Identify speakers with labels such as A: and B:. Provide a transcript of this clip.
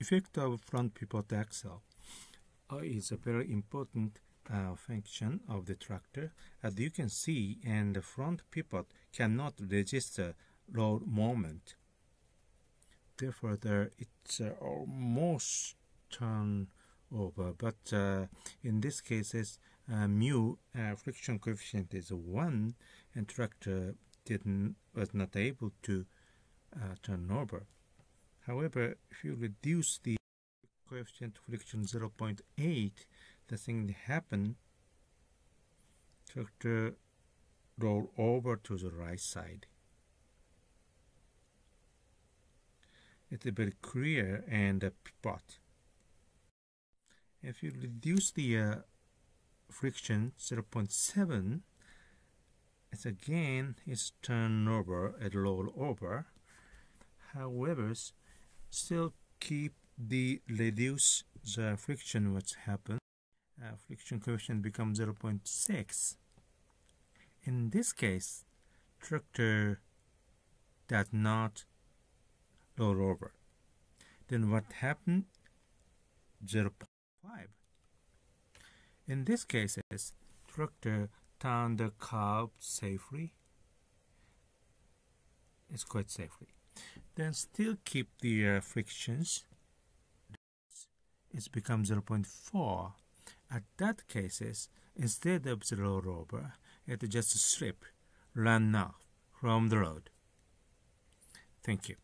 A: effect of front pivot axle uh, is a very important uh, function of the tractor. As you can see, and the front pivot cannot register load moment. Therefore, the, it's uh, almost turn over. But uh, in this case, uh, mu uh, friction coefficient is 1 and tractor didn't was not able to turn over. However, if you reduce the coefficient friction 0.8, the thing happen, tractor roll over to the right side. It's very clear and a pivot. If you reduce the uh, friction 0.7, it's again it's turnover at roll over. However, still keep the reduce the friction what's happened. Uh, friction coefficient becomes 0.6. In this case, tractor does not roll over. Then what happened? 0.5. In this case, tractor turned the curve safely. It's quite safely. Then still keep the uh, frictions. It's become 0.4. At that cases, instead of the rollover, it just slip, run off from the road. Thank you.